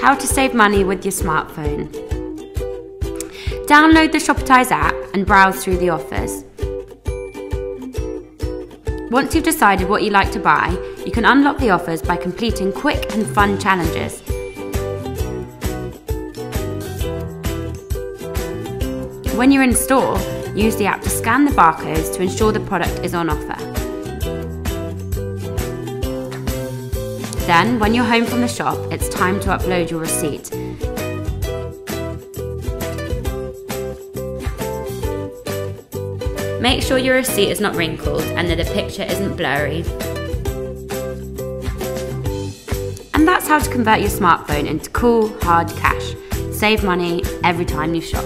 How to save money with your smartphone. Download the Shopitize app and browse through the offers. Once you've decided what you like to buy, you can unlock the offers by completing quick and fun challenges. When you're in store, use the app to scan the barcodes to ensure the product is on offer. Then, when you're home from the shop, it's time to upload your receipt. Make sure your receipt is not wrinkled and that the picture isn't blurry. And that's how to convert your smartphone into cool, hard cash. Save money every time you shop.